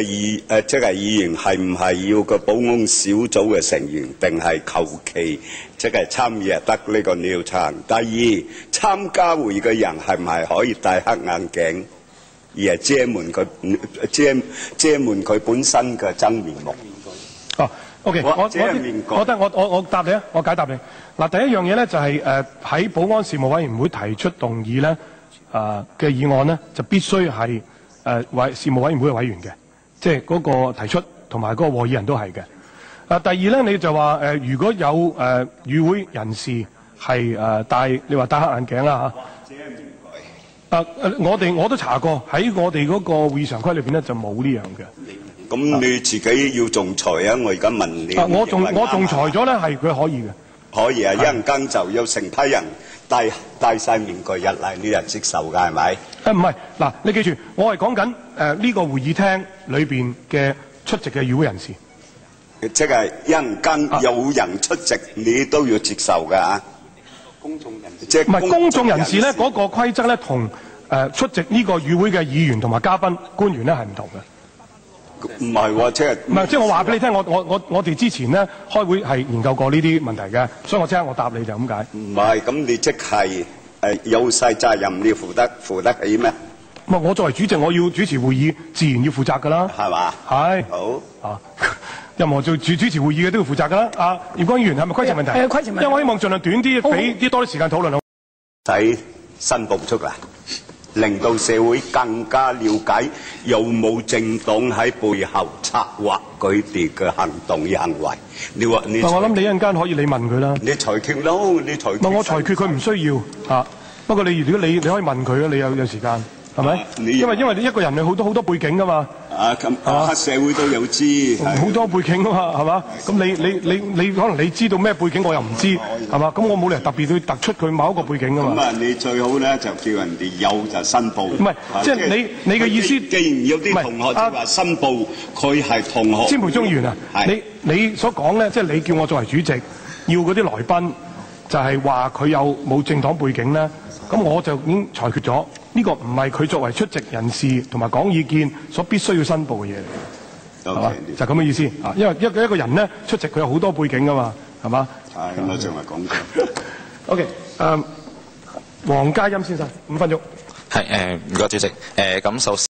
議誒，即系议员系唔系要个保安小组嘅成员，定系求其即係參與就得呢個調查？第二，参加會嘅人系唔系可以戴黑眼镜，而系遮瞞佢遮遮瞞佢本身嘅真面目？哦，OK，我我我得我我我答你啊，我解答你。嗱，第一样嘢咧就系诶喺保安事务委员会提出動議咧誒嘅议案咧，就必须系诶委事务委员会嘅委员嘅，即係嗰個提出同埋嗰個和議人都係嘅。啊，第二咧你就話誒、呃如果有誒、呃、與會人士係誒、呃戴你話戴黑眼鏡啦嚇。啊，我哋我都查過喺我哋嗰個會議常規裏邊咧就冇呢樣嘅。咁你自己要仲裁啊！我而家問你，啊，我仲我仲裁咗咧，係佢可以嘅。可以啊！一陣間就有成批人戴戴曬面具入嚟，你又接受㗎係咪？誒唔係，嗱你記住，我係講緊誒呢個會議廳裏邊嘅出席嘅與會人士。即係一陣間有人出席，你都要接受㗎啊！公眾人士即係唔係公眾人士咧，嗰、個規則咧同誒出席呢個與會嘅議員同埋嘉賓官員咧係唔同嘅。唔係喎，即係唔係，即係我話俾你聽，我我我我哋之前咧開會係研究過呢啲問題嘅，所以我即刻我答你就咁解。唔係咁？你即係誒有晒責任，你負得負得起咩？唔係我作為主席，我要主持會議，自然要負責㗎啦。係嘛？係好。啊，任何做主主持會議嘅都要負責㗎啦。啊，葉光議員係咪規程問題？係啊規程問題因為我希望盡量短啲，俾啲多啲時間討論。使申報出嚟，令到社會更加了解有冇政黨喺背後策劃佢哋嘅行動與行為。你話你，我諗你一陣間可以你問佢啦。你裁決咯，你裁決。唔係我裁決佢唔需要啊。不過你如果你你可以問佢啊，你有有時間係咪因為因為你一個人你好多好多背景㗎嘛，啊咁啊黑社會都有知，好多背景㗎嘛，係嘛？咁你你你你可能你知道咩背景，我又唔知係嘛？咁我冇理由特別去突出佢某一個背景㗎嘛。咁啊，你最好咧就叫人哋有就申報。唔係即係你你嘅意思既然有啲同學話申報佢係同學，詹培忠議員啊，係你你所講咧，即係你叫我作為主席，要嗰啲來賓就係話佢有冇政黨背景咧，咁我就已經裁決咗，呢、個唔係佢作為出席人士同埋講意見所必須要申報嘅嘢嚟，係嘛就咁嘅意思啊，因為一個一個人咧出席佢有好多背景噶嘛，係嘛係我仲係講過。OK，誒、黃嘉欣先生五分鐘。係誒，唔該主席。誒咁首先。